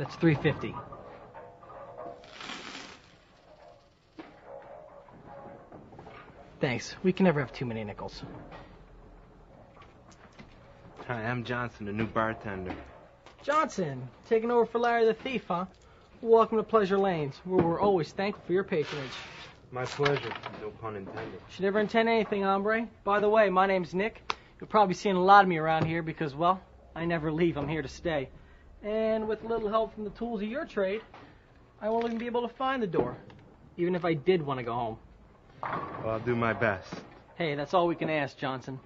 That's 350. Thanks. We can never have too many nickels. Hi, I'm Johnson, the new bartender. Johnson, taking over for Larry the Thief, huh? Welcome to Pleasure Lanes, where we're always thankful for your patronage. My pleasure. No pun intended. Should never intend anything, hombre. By the way, my name's Nick. You'll probably see a lot of me around here because, well, I never leave. I'm here to stay. And with a little help from the tools of your trade, I won't even be able to find the door, even if I did want to go home. Well, I'll do my best. Hey, that's all we can ask, Johnson.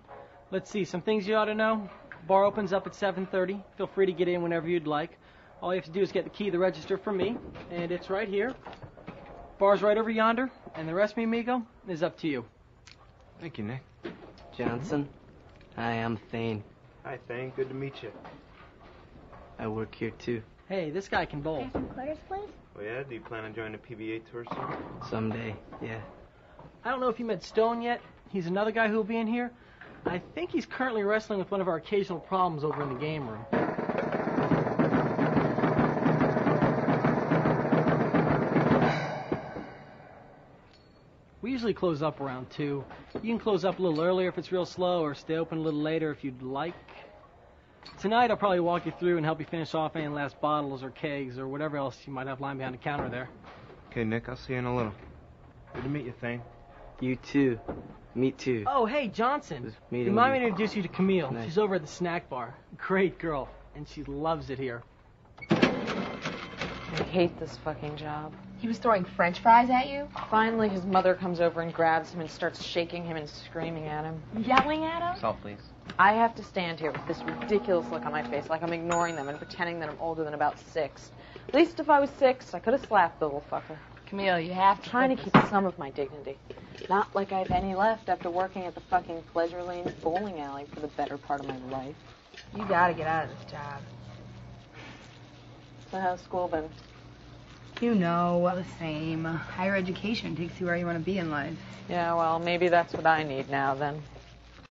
Let's see, some things you ought to know. Bar opens up at 7:30. Feel free to get in whenever you'd like. All you have to do is get the key to the register from me, and it's right here. Bar's right over yonder, and the rest, mi amigo, is up to you. Thank you, Nick. Johnson. Hi, I'm Thane. Hi, Thane. Good to meet you. I work here too. Hey, this guy can bowl. Some quarters, please. Oh, yeah? Do you plan on joining the PBA tour soon? Someday, yeah. I don't know if you met Stone yet. He's another guy who'll be in here. I think he's currently wrestling with one of our occasional problems over in the game room. We usually close up around 2. You can close up a little earlier if it's real slow, or stay open a little later if you'd like. Tonight I'll probably walk you through and help you finish off any last bottles or kegs or whatever else you might have lying behind the counter there. Okay, Nick. I'll see you in a little. Good to meet you, Thane. You too. Me too. Oh, hey, Johnson. Just meeting Remind me you. to introduce you to Camille. Nice. She's over at the snack bar. Great girl, and she loves it here. I hate this fucking job. He was throwing french fries at you? Finally, his mother comes over and grabs him and starts shaking him and screaming at him. Yelling at him? Salt, please. I have to stand here with this ridiculous look on my face, like I'm ignoring them and pretending that I'm older than about six. At least if I was six, I could have slapped the little fucker. Camille, you have to. Trying to keep some of my dignity. Not like I have any left after working at the fucking Pleasure Lanes bowling alley for the better part of my life. You gotta get out of this job. So how's school been? You know, the same. Higher education takes you where you want to be in life. Yeah, well, maybe that's what I need now then.